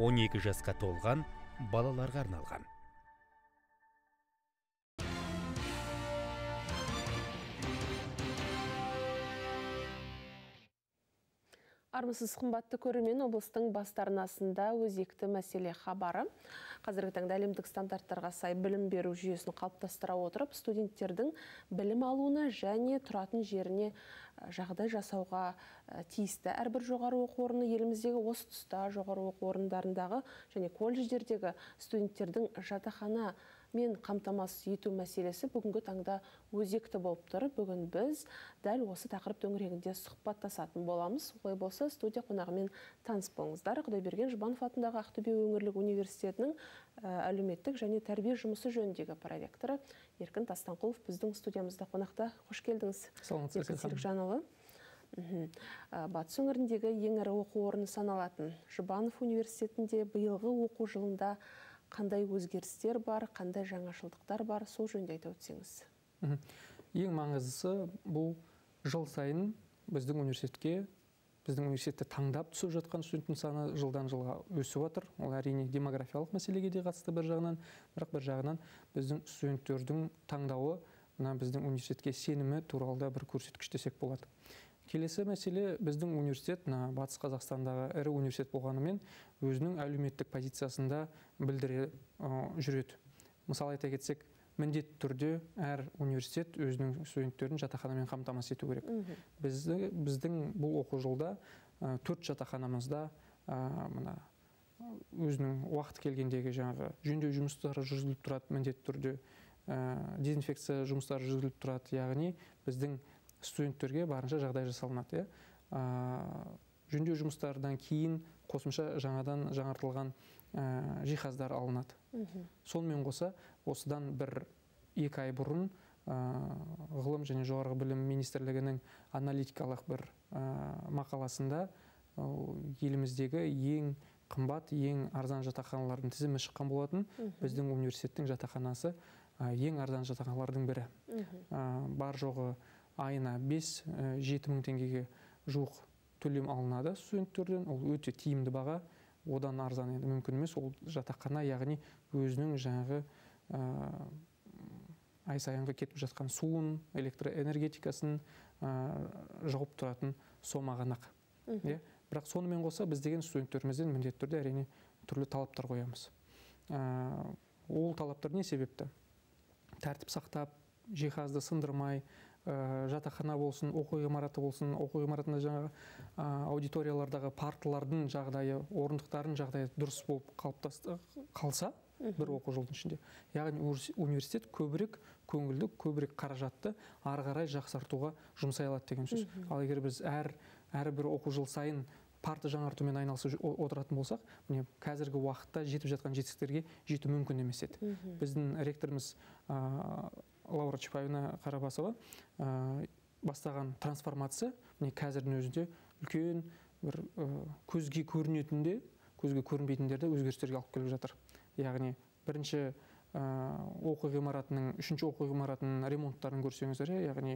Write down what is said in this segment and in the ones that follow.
12 жасқа толған балаларға арналған. Армысыз қымбатты көрермен облыстың басты арнасында өзекті мәселе хабары. Қазіргі таңда әлемдік стандарттарға сай білім беру жүйесін қалыптастыра отырып студенттердің білім алуына және тұратын жеріне жағдай жасауға тиісті. Әрбір жоғары оқу орны еліміздегі осы тұста жоғары оқу орындарындағы және колледждердегі студенттердің жатақхана мен қамтамасыз ету мәселесі бүгінгі таңда өзекті болып тұр. Бүгін біз дәл осы тақырып төңірегінде сұхбаттасатын боламыз. Олай болса студия қонағымен таныс болыңыздар құдайберген жұбанов атындағы ақтөбе өңірлік университетінің әлеуметтік және тәрбие жұмысы жөніндегі проректоры еркін тастанқұлов біздің студиямызда қонақта. Қош келдіңіз. Серікжанұлы. Батыс өңіріндегі ең ірі оқу орны саналатын жұбанов университетінде биылғы оқу жылында қандай өзгерістер бар қандай жаңашылдықтар бар сол жөнінде айтып өтсеңіз. Ең маңыздысы бұл жыл сайын біздің университетке біздің университетті таңдап түсіп жатқан студенттің саны жылдан жылға өсіп жатыр ол әрине демографиялық мәселеге де қатысты бір жағынан бірақ бір жағынан біздің студенттердің таңдауы мына біздің университетке сенімі туралы да бір көрсеткіш десек болады. Келесі мәселе біздің университет мына батыс қазақстандағы ірі университет болғанымен өзінің әлеуметтік позициясында білдіре жүреді. Мысалы айта кетсек міндетті түрде әр университет өзінің студенттерін жатақханамен қамтамасыз ету керек. Бізді, біздің бұл оқу жылда төрт жатақханамызда мына өзінің уақыт келгендегі жаңағы жөндеу жұмыстары жүргізіліп тұрады міндетті түрде. Дезинфекция жұмыстары жүргізіліп тұрады яғни біздің студенттерге барынша жағдай жасалынады иә. Жөндеу жұмыстардан кейін қосымша жаңадан жаңартылған ә, жиһаздар алынады. Сонымен қоса осыдан бір екі ай бұрын ә, ғылым және жоғарғы білім министрлігінің аналитикалық бір ә, мақаласында еліміздегі ең қымбат ең арзан жатақханалардың тізімі шыққан болатын біздің университеттің жатақханасы ең арзан жатақханалардың бірі. Бар жоғы айына 5-7 мың теңгеге жуық төлем алынады студенттерден. Ол өте тиімді баға. Одан арзан енді мүмкін емес. Ол жатақхана яғни өзінің жаңағы ә, ай сайынғы кетіп жатқан суын электроэнергетикасын ә, жауып тұратын сома ғанақ иә? Бірақ сонымен қоса біз деген студенттерімізден міндетті түрде әрине түрлі талаптар қоямыз. Ә, ол талаптар не себепті? Тәртіп сақтап жиһазды сындырмай Э, жатақхана болсын оқу ғимараты болсын оқу ғимаратында жаңағы аудиториялардағы парталардың жағдайы орындықтардың жағдайы дұрыс болып қалыптасты қалса бір оқу жылдың ішінде. Яғни университет көбірек көңілді көбірек қаражатты ары қарай жақсартуға жұмсай алады деген сөз. Ал егер біз әр әрбір оқу жыл сайын парта жаңартумен айналысып отыратын болсақ міне қазіргі уақытта жетіп жатқан жетістіктерге жету мүмкін емес еді. Біздің ректорымыз лаура чапаевна қарабасова бастаған трансформация міне қазірдің өзінде үлкен бір көзге көрінетінде көзге көрінбейтіндерді өзгерістерге алып келіп жатыр. Яғни бірінші оқу ғимаратының үшінші оқу ғимаратының ремонттарын көрсеңіздер иә яғни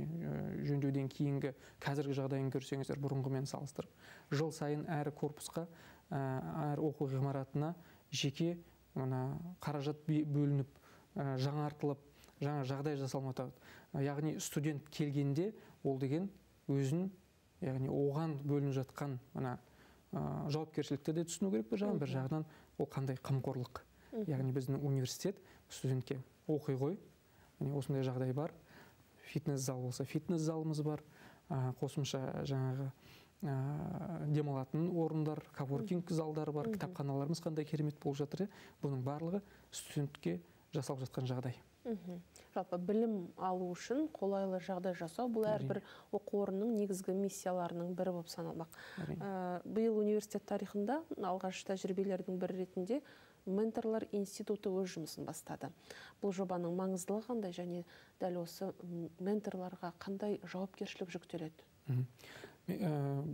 жөндеуден кейінгі қазіргі жағдайын көрсеңіздер бұрынғымен салыстырып жыл сайын әр корпусқа әр оқу ғимаратына жеке мына қаражат бөлініп жаңартылып жаңа жағдай жатады яғни студент келгенде ол деген өзін яғни оған бөлініп жатқан мына жауапкершілікті де түсіну керек бір жағынан. Бір жағынан ол қандай қамқорлық. Яғни біздің университет студентке оқи ғой міне осындай жағдай бар. Фитнес зал болса фитнес залымыз бар. Қосымша жаңағы ә, демалатын орындар коворкинг залдары бар. Кітапханаларымыз қандай керемет болып жатыр бұның барлығы студентке жасалып жатқан жағдай. Жалпы білім алу үшін қолайлы жағдай жасау бұл әрбір оқу орнының негізгі миссияларының бірі болып саналмақ. Ә, биыл университет тарихында алғаш тәжірибелердің бірі ретінде менторлар институты өз жұмысын бастады. Бұл жобаның маңыздылығы қандай және дәл осы менторларға қандай жауапкершілік жүктеледі? Ә,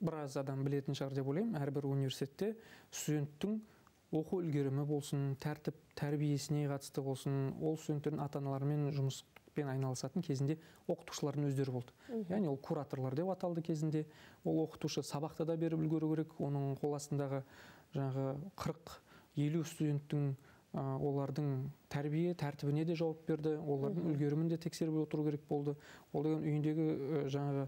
біраз адам білетін шығар деп ойлаймын. Әрбір университетте студенттің оқу үлгерімі болсын тәртіп тәрбиесіне қатысты болсын ол студенттердің ата аналарымен жұмыспен айналысатын кезінде оқытушылардың өздері болды. Яғни ол кураторлар деп аталды кезінде. Ол оқытушы сабақты да беріп үлгеру керек. Оның қол астындағы жаңағы қырық елу студенттің олардың тәрбие тәртібіне де жауап берді. Олардың үлгерімін де тексеріп отыру керек болды. Ол деген үйіндегі жаңағы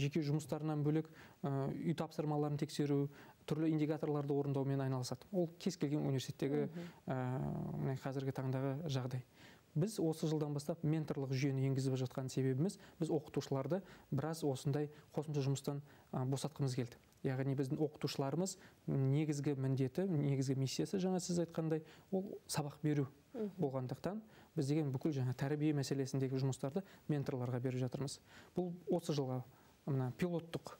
жеке жұмыстарынан бөлек үй тапсырмаларын тексеру түрлі индикаторларды орындаумен айналысады. Ол кез келген университеттегі мына қазіргі таңдағы жағдай. Біз осы жылдан бастап менторлық жүйені енгізіп жатқан себебіміз біз оқытушыларды біраз осындай қосымша жұмыстан босатқымыз келді. Яғни біздің оқытушыларымыз негізгі міндеті негізгі миссиясы жаңа сіз айтқандай ол сабақ беру болғандықтан біз деген бүкіл жаңа тәрбие мәселесіндегі жұмыстарды менторларға беріп жатырмыз. Бұл осы жылға мына пилоттық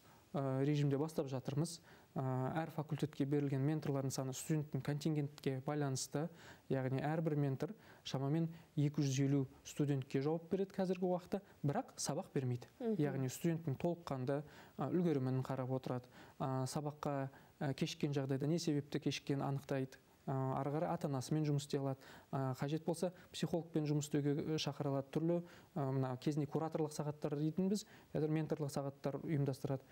режимде бастап жатырмыз. Әр факультетке берілген менторлардың саны студенттің контингентке байланысты яғни әрбір ментор шамамен 250 студентке жауап береді қазіргі уақытта бірақ сабақ бермейді. Яғни студенттің толыққанды үлгерімін қарап отырады. Сабаққа кешіккен жағдайда не себепті кешіккенін анықтайды. Ары қарай ата анасымен жұмыс істей алады. Қажет болса психологпен жұмыс істеуге шақыра алады түрлі мына кезінде кураторлық сағаттар дейтінбіз қазір менторлық сағаттар ұйымдастырады.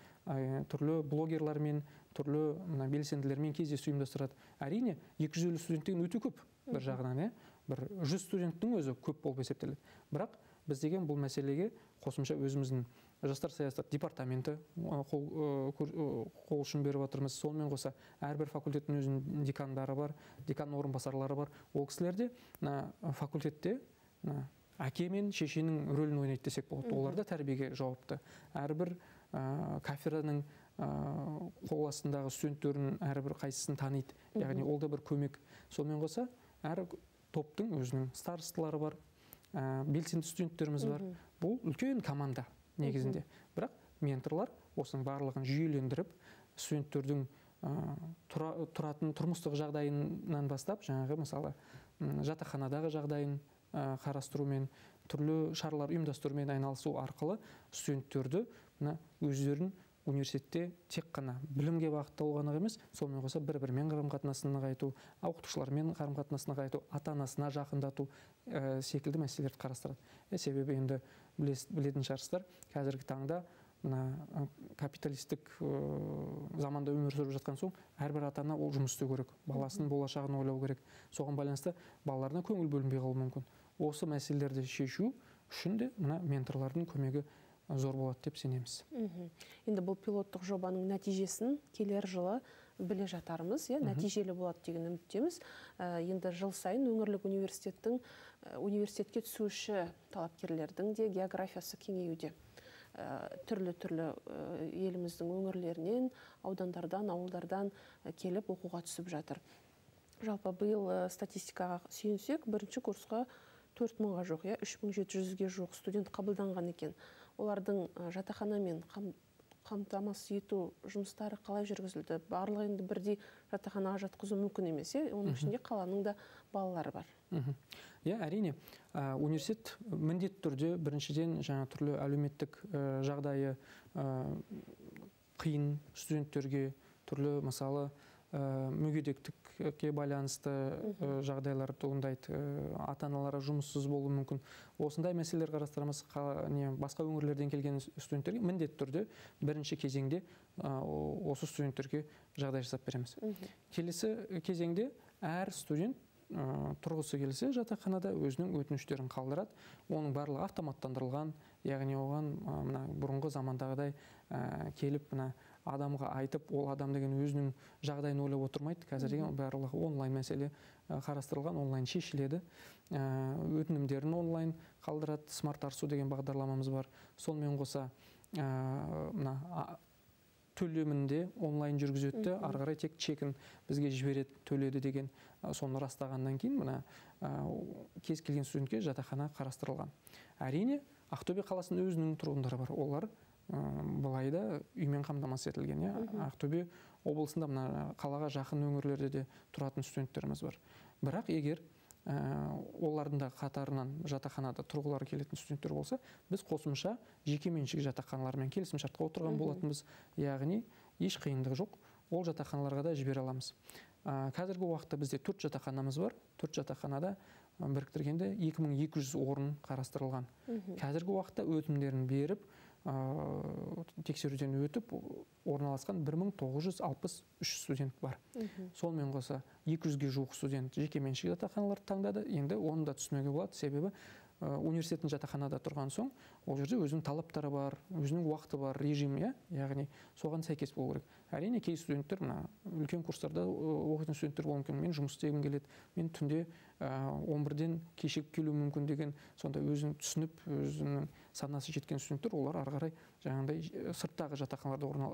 Түрлі блогерлармен түрлі мына белсенділермен кездесу ұйымдастырады. Әрине 250 студент деген өте көп бір жағынан иә? Бір жүз студенттің өзі көп болып есептеледі. Бірақ біз деген бұл мәселеге қосымша өзіміздің жастар саясат департаменті қол, қол ұшын беріп жатырмыз сонымен қоса әрбір факультеттің өзінің декандары бар декан орынбасарлары бар. Ол кісілер де мына факультетте әке мен шешенің рөлін ойнайды десек болады. Олар да тәрбиеге жауапты. Әрбір ә, кафедраның қол астындағы студенттерін әрбір қайсысын таниды. Яғни ол да бір көмек. Сонымен қоса әр топтың өзінің старосталары бар ә, белсенді студенттеріміз бар. Бұл үлкен команда. Негізінде. Бірақ менторлар осының барлығын жүйелендіріп студенттердің тұра, тұратын тұрмыстық жағдайынан бастап жаңағы мысалы жатақханадағы жағдайын қарастырумен түрлі шаралар ұйымдастырумен айналысу арқылы студенттерді мына өздерін университетте тек қана білімге бағытталу ғана емес сонымен қоса бір бірімен қарым қатынасын нығайту оқытушылармен қарым қатынасын нығайту ата анасына жақындату ә, секілді мәселелерді қарастырады. Ә, себебі енді білетін шығарсыздар. Қазіргі таңда мына капиталистік заманда өмір сүріп жатқан соң әрбір ата ана ол жұмыс істеу керек. Баласының болашағын ойлау керек. Соған байланысты балаларына көңіл бөлінбей қалуы мүмкін. Осы мәселелерді шешу үшін де мына менторлардың көмегі зор болады деп сенеміз. Енді бұл пилоттық жобаның нәтижесін келер жылы біле жатармыз иә нәтижелі болады деген үміттеміз. Енді жыл сайын өңірлік университеттің университетке түсуші талапкерлердің де географиясы кеңеюде. Түрлі түрлі еліміздің өңірлерінен аудандардан ауылдардан келіп оқуға түсіп жатыр. Жалпы биыл статистикаға сүйенсек бірінші курсқа төрт мыңға жоқ иә үш мың жеті жүзге жуық студент қабылданған екен. Олардың жатақханамен қамтамасыз ету жұмыстары қалай жүргізілді? Барлығы енді бірдей жатақханаға жатқызу мүмкін емес иә оның ішінде қаланың да балалары бар. Иә әрине университет міндетті түрде біріншіден жаңа түрлі әлеуметтік жағдайы қиын студенттерге түрлі мысалы мүгедектікке байланысты жағдайлар туындайды ата аналары жұмыссыз болуы мүмкін. Осындай мәселелер қарастырамыз не басқа өңірлерден келген студенттерге міндетті түрде бірінші кезеңде осы студенттерге жағдай жасап береміз. Келесі кезеңде әр студент тұрғысы келсе жатақханада өзінің өтініштерін қалдырады. Оның барлығы автоматтандырылған яғни оған мына бұрынғы замандағыдай келіп мына адамға айтып ол адам деген өзінің жағдайын ойлап отырмайды. Қазір деген барлығы онлайн мәселе қарастырылған онлайн шешіледі. Өтінімдерін онлайн қалдырады смарт арсу деген бағдарламамыз бар. Сонымен қоса мына төлемін де онлайн жүргізеді. Ары қарай тек чегін бізге жібереді төледі деген соны растағаннан кейін мына кез келген студентке жатақхана қарастырылған. Әрине ақтөбе қаласының өзінің тұрғындары бар. Олар былай да үймен қамтамасыз етілген иә. Ақтөбе облысында мына қалаға жақын өңірлерде де тұратын студенттеріміз бар. Бірақ егер олардың да қатарынан жатақханада тұрғылары келетін студенттер болса біз қосымша жекеменшік жатақханалармен келісімшартқа отырған болатынбыз. Яғни еш қиындығы жоқ ол жатақханаларға да жібере аламыз. Қазіргі уақытта бізде төрт жатақханамыз бар. Төрт жатақханада біріктіргенде 2200 орын қарастырылған. Қазіргі уақытта өтімдерін беріп ә, тексеруден өтіп орналасқан 1963 студент бар. Сонымен қоса 200-ге жуық студент жекеменшік жатақханаларды таңдады. Енді оны да түсінуге болады. Себебі университеттің жатақханада тұрған соң ол жерде өзінің талаптары бар өзінің уақыты бар режимі иә? Яғни соған сәйкес болу керек. Әрине кей студенттер мына үлкен курстарда оқитын студенттер болуы мүмкін. Мен жұмыс істегім келеді. Мен түнде он бірден кешігіп келуім мүмкін деген сондай өзін түсініп өзінің санасы жеткен студенттер олар ары қарай жаңағыдай сырттағы жатақханаларда орна,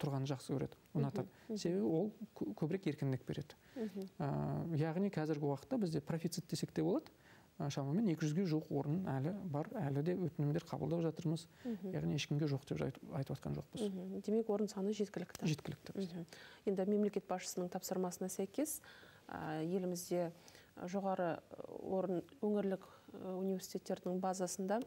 тұрғанды жақсы көреді. Ұнатады себебі ол көбірек еркіндік береді. Яғни қазіргі уақытта бізде профицит десек те болады. Шамамен екі жүзге жуық орын әлі бар әлі де өтінімдер қабылдап жатырмыз. Яғни ешкімге жоқ деп айтып жатқан жоқпыз. Демек орын саны жеткілікті. Жеткілікті. Енді мемлекет басшысының тапсырмасына сәйкес елімізде жоғары орын өңірлік университеттердің базасында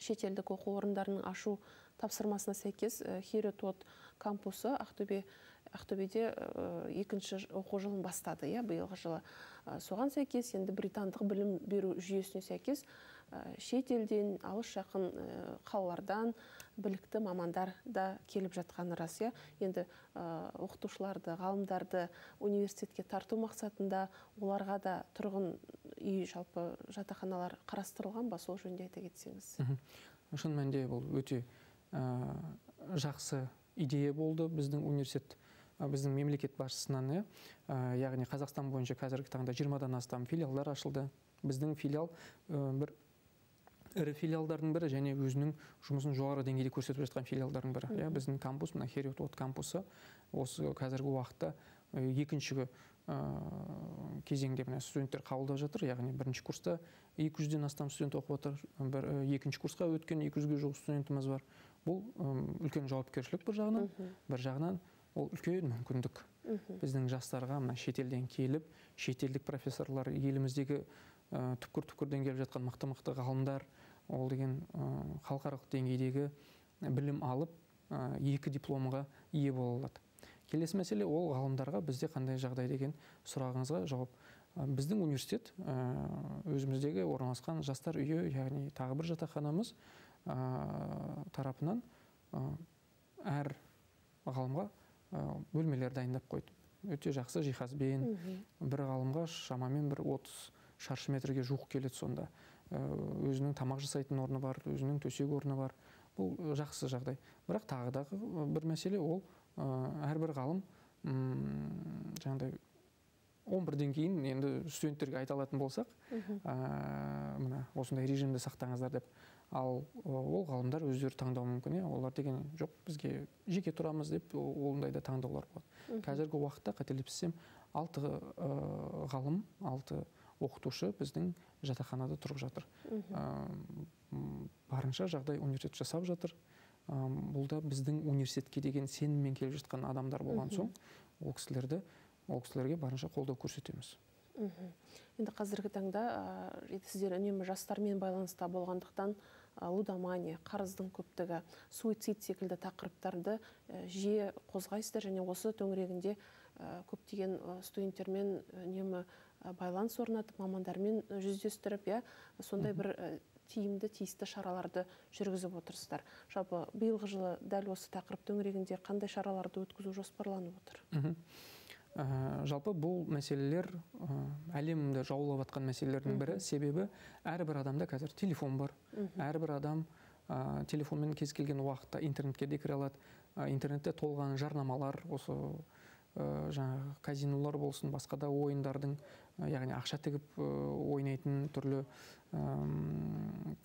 шетелдік оқу орындарының ашу тапсырмасына сәйкес херотот кампусы ақтөбе ақтөбеде екінші оқу жылын бастады иә биылғы жылы. Соған сәйкес енді британдық білім беру жүйесіне сәйкес шет елден алыс жақын қалалардан білікті мамандар да келіп жатқаны рас иә. Енді оқытушыларды ғалымдарды университетке тарту мақсатында оларға да тұрғын үй жалпы жатақханалар қарастырылған ба? Сол жөнінде айта кетсеңіз. Шын мәнінде бұл өте жақсы идея болды біздің университет біздің мемлекет басшысынан иә яғни қазақстан бойынша қазіргі таңда жиырмадан астам филиалдар ашылды. Біздің филиал бір ірі филиалдардың бірі және өзінің жұмысын жоғары деңгейде көрсетіп жатқан филиалдардың бірі. Иә біздің кампус мына хериот кампусы осы қазіргі уақытта екінші кезеңде мына студенттер қабылдап жатыр. Яғни бірінші курста екі жүзден астам студент оқып отыр. Бір екінші курсқа өткен екі жүзге жуық студентіміз бар. Бұл үлкен жауапкершілік бір жағынан. Бір жағынан ол үлкен мүмкіндік. Біздің жастарға мына шетелден келіп шетелдік профессорлар еліміздегі түкпір түкпірден келіп жатқан мықты мықты ғалымдар ол деген халықаралық деңгейдегі білім алып екі дипломға ие бола алады. Келесі мәселе ол ғалымдарға бізде қандай жағдай деген сұрағыңызға жауап. Біздің университет өзіміздегі орналасқан жастар үйі яғни тағы бір жатақханамыз тарапынан әр ғалымға бөлмелер дайындап қойды өте жақсы жиһазбен бір ғалымға шамамен бір 30 шаршы метрге жуық келеді сонда. Өзінің тамақ жасайтын орны бар өзінің төсек орны бар. Бұл жақсы жағдай. Бірақ тағы да бір мәселе ол әрбір ғалым жаңағыдай он бірден кейін енді студенттерге айта алатын болсақ мына осындай режимді сақтаңыздар деп. Ал ол ғалымдар өздері таңдауы мүмкін иә. Олар деген жоқ бізге жеке тұрамыз деп ондай да таңдаулар болады. Қазіргі уақытта қателеспесем алты ғалым алты оқытушы біздің жатақханада тұрып жатыр. Барынша жағдай университет жасап жатыр. Бұл да біздің университетке деген сеніммен келіп жатқан адамдар болған соң ол кісілерді ол кісілерге барынша қолдау көрсетеміз. Енді қазіргі таңда сіздер үнемі жастармен байланыста болғандықтан лудомания қарыздың көптігі суицид секілді тақырыптарды жиі қозғайсыздар. Және осы төңірегінде көптеген студенттермен үнемі байланыс орнатып мамандармен жүздестіріп иә сондай бір тиімді тиісті шараларды жүргізіп отырсыздар. Жалпы биылғы жылы дәл осы тақырып төңірегінде қандай шараларды өткізу жоспарланып отыр? Жалпы бұл мәселелер әлемді жаулап жатқан мәселелердің бірі. Себебі әрбір адамда қазір телефон бар. Әрбір адам телефонмен кез келген уақытта интернетке де кіре алады. Интернетте толған жарнамалар осы жаңағы казинолар болсын басқа да ойындардың яғни ақша тігіп ойнайтын түрлі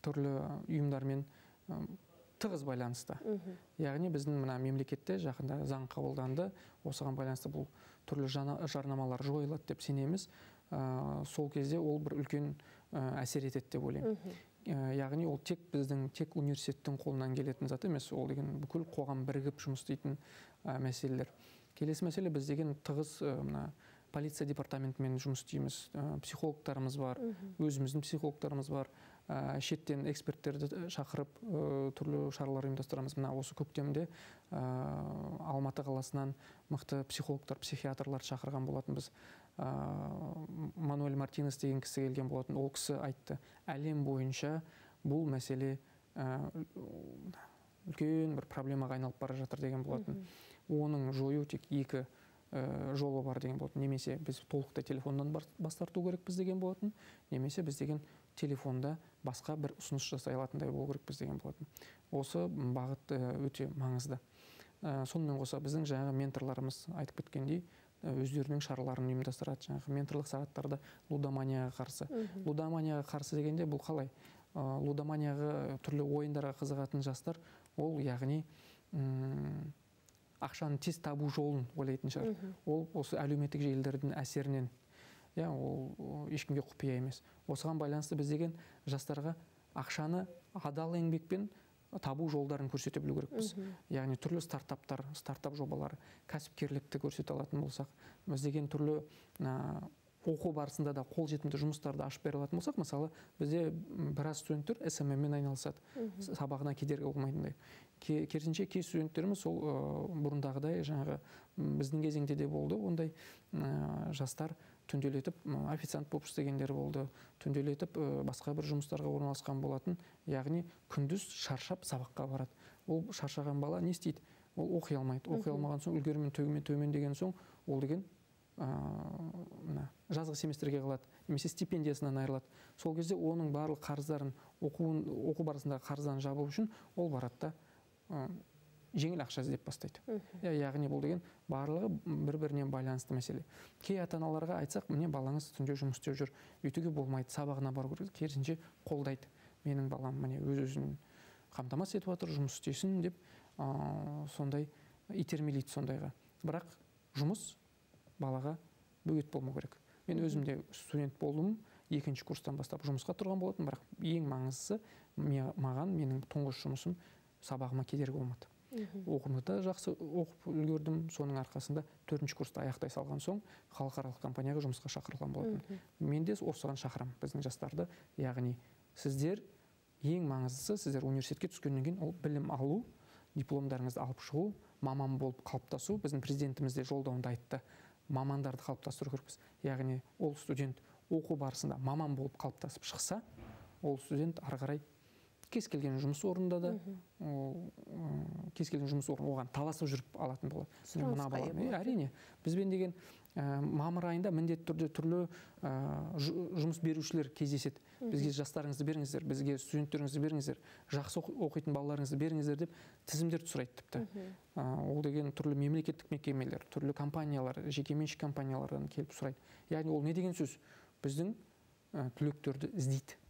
түрлі ұйымдармен тығыз байланысты яғни біздің мына мемлекетте жақында заң қабылданды. Осыған байланысты бұл түрлі жарнамалар жойылады деп сенеміз. Сол кезде ол бір үлкен әсер етеді деп ойлаймын. Яғни ол тек біздің тек университеттің қолынан келетін зат емес ол деген бүкіл қоғам бірігіп жұмыс істейтін мәселелер. Келесі мәселе біз деген тығыз мына полиция департаментімен жұмыс істейміз. Психологтарымыз бар өзіміздің психологтарымыз бар. Ә, шеттен эксперттерді шақырып ә, түрлі шаралар ұйымдастырамыз. Мына осы көктемде ә, алматы қаласынан мықты психологтар психиатрлар шақырған болатынбыз. Ә, мануэль мартинес деген кісі келген болатын. Ол кісі айтты әлем бойынша бұл мәселе ә, үлкен бір проблемаға айналып бара жатыр деген болатын. Оның жою тек екі жолы бар деген болатын. Немесе біз толықтай телефондан бас тарту керекпіз деген болатын. Немесе біз деген телефонда басқа бір ұсыныс жасай алатындай болу керекпіз деген болатын. Осы бағыт өте маңызды. Ә, сонымен қоса біздің жаңағы менторларымыз айтып кеткендей өздерінің шараларын ұйымдастырады. Жаңағы менторлық сағаттарда лудоманияға қарсы. Лудоманияға қарсы дегенде бұл қалай? Лудоманияға түрлі ойындарға қызығатын жастар ол яғни ақшаны тез табу жолын ойлайтын шығар. Ол осы әлеуметтік желілердің әсерінен. Иә ол ешкімге құпия емес. Осыған байланысты біз деген жастарға ақшаны адал еңбекпен табу жолдарын көрсете білу керекпіз. Яғни түрлі стартаптар стартап жобалары кәсіпкерлікті көрсете алатын болсақ біз деген түрлі оқу барысында да қолжетімді жұмыстарды ашып бере алатын болсақ мысалы бізде біраз студенттер смммен айналысады. Сабағына кедергі болмайтындай. Керісінше кей студенттеріміз сол бұрындағыдай жаңағы біздің кезеңде де болды. Ондай жастар түнделетіп официант болып істегендер болды. Түнделетіп басқа бір жұмыстарға орналасқан болатын. Яғни күндіз шаршап сабаққа барады. Ол шаршаған бала не істейді? Ол оқи алмайды. Оқи алмаған соң үлгерімі төмендеген соң ол деген мына жазғы семестрге қалады. Немесе стипендиясынан айырылады. Сол кезде оның барлық қарыздарын оқуын оқу барысындағы қарыздарын жабу үшін ол барады да жеңіл ақша іздеп бастайды. Иә яғни бұл деген барлығы бір бірінен байланысты мәселе. Кей ата аналарға айтсақ міне балаңыз түнде жұмыс істеп жүр өйтуге болмайды сабағына бару керек керісінше қолдайды. Менің балам міне өз өзін қамтамасыз етіп жатыр жұмыс істесін деп ә, сондай итермелейді сондайға. Бірақ жұмыс балаға бөгет болмау керек. Мен өзім де студент болдым екінші курстан бастап жұмысқа тұрған болатын бірақ ең маңыздысы маған менің тұңғыш жұмысым сабағыма кедергі болмады. Оқуымды да жақсы оқып үлгердім. Соның арқасында төртінші курсты аяқтай салған соң халықаралық компанияға жұмысқа шақырылған болатын мен де осыған шақырамын. Біздің жастарды яғни сіздер ең маңыздысы сіздер университетке түскеннен кейін ол білім алу дипломдарыңызды алып шығу маман болып қалыптасу біздің президентіміз де жолдауында айтты. Мамандарды қалыптастыру керекпіз. Яғни ол студент оқу барысында маман болып қалыптасып шықса ол студент ары қарай кез келген жұмыс орнында да кез келген жұмыс орны оған таласып жүріп алатын болады. Мына бала әрине. Бізбен деген мамыр айында міндетті түрде түрлі жұмыс берушілер кездеседі. Бізге жастарыңызды беріңіздер бізге студенттеріңізді беріңіздер жақсы оқитын балаларыңызды беріңіздер деп тізімдерді сұрайды тіпті. Ол деген түрлі мемлекеттік мекемелер түрлі компаниялар жекеменшік компаниялардан келіп сұрайды. Яғни ол не деген сөз? Біздің түлектерді іздейді.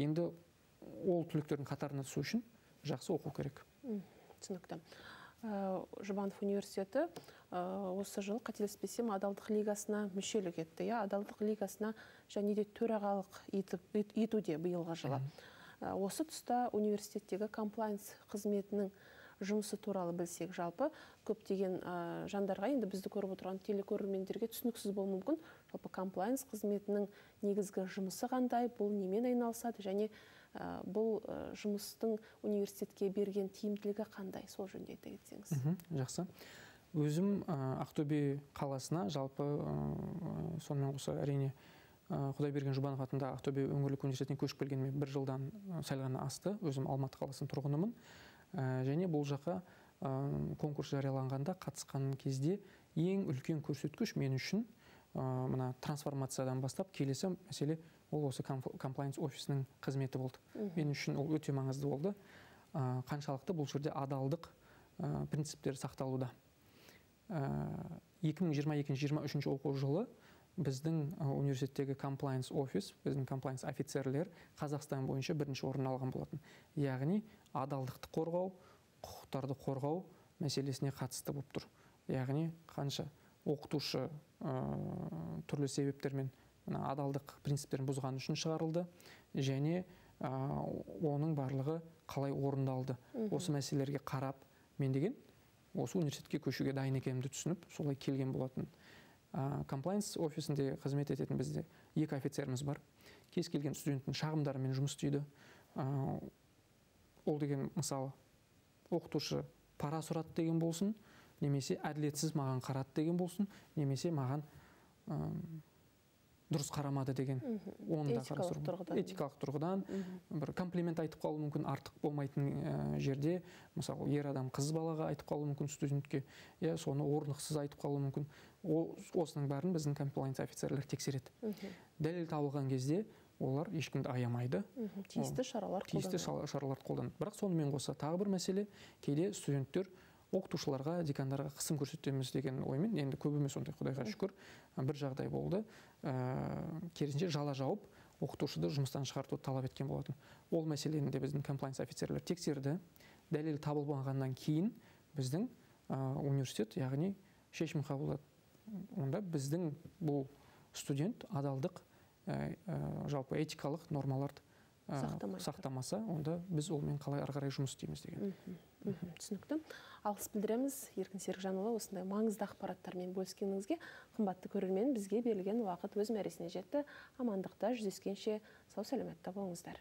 Енді ол түлектердің қатарына түсу үшін жақсы оқу керек. Түсінікті. Жұбанов университеті осы жылы қателеспесем адалдық лигасына мүшелік етті иә? Адалдық лигасына және де төрағалық етуде биылғы жылы. Осы тұста университеттегі комплайнс қызметінің жұмысы туралы білсек жалпы көптеген жандарға енді бізді көріп отырған телекөрермендерге түсініксіз болуы мүмкін. Жалпы комплайнс қызметінің негізгі жұмысы қандай бұл немен айналысады және бұл жұмыстың университетке берген тиімділігі қандай? Сол жөнінде айта кетсеңіз. Жақсы. Өзім ақтөбе қаласына жалпы сонымен қоса әрине құдайберген жұбанов атындағы ақтөбе өңірлік университетіне көшіп келгеніме бір жылдан сәл ғана асты. Өзім алматы қаласының тұрғынымын. Және бұл жаққа конкурс жарияланғанда қатысқан кезде ең үлкен көрсеткіш мен үшін мына трансформациядан бастап келесі мәселе ол осы комплайнс офисінің қызметі болды. Мен үшін ол өте маңызды болды. Қаншалықты бұл жерде адалдық принциптері сақталуда. 2022-2023 оқу жылы біздің университеттегі комплайнс офис біздің комплайнс офицерлер қазақстан бойынша бірінші орын алған болатын. Яғни адалдықты қорғау құқықтарды қорғау мәселесіне қатысты болып тұр. Яғни қанша оқытушы түрлі себептермен мына адалдық принциптерін бұзған үшін шығарылды және оның барлығы қалай орындалды. Осы мәселелерге қарап мен деген осы университетке көшуге дайын екенімді түсініп солай келген болатын. Комплайнс офисінде қызмет ететін бізде екі офицеріміз бар. Кез келген студенттің шағымдарымен жұмыс істейді. Ә, ол деген мысалы оқытушы пара сұрады деген болсын немесе әділетсіз маған қарады деген болсын немесе маған дұрыс қарамады деген оны да Этикалық қарастыру тұрғыдан. этикалық тұрғыдан бір комплимент айтып қалуы мүмкін артық болмайтын ә, жерде. Мысалы ер адам қыз балаға айтып қалуы мүмкін студентке. Иә соны орнықсыз айтып қалуы мүмкін. О- осының бәрін біздің комплайнс офицерлер тексереді. Дәлел табылған кезде олар ешкімді аямайды. Тиісті шаралар тиісті шараларды қолданады. Бірақ сонымен қоса тағы бір мәселе. Кейде студенттер оқытушыларға декандарға қысым көрсетеміз деген оймен енді көп емес ондай құдайға шүкір бір жағдай болды. Керісінше жала жауып оқытушыды жұмыстан шығартуды талап еткен болатын. Ол мәселені де біздің комплайнс офицерлер тексерді. Дәлел табылмағаннан кейін біздің ә, университет яғни шешім қабылдады. Онда біздің бұл студент адалдық ә, ә, жалпы этикалық нормаларды Сақтамай сақтамаса онда біз олмен қалай ары қарай жұмыс істейміз деген. Түсінікті. алғыс білдіреміз еркін серікжанұлы осындай маңызды ақпараттармен бөліскеніңізге қымбатты көрермен бізге берілген уақыт өз мәресіне жетті. Амандықта жүздескенше сау сәлеметте болыңыздар.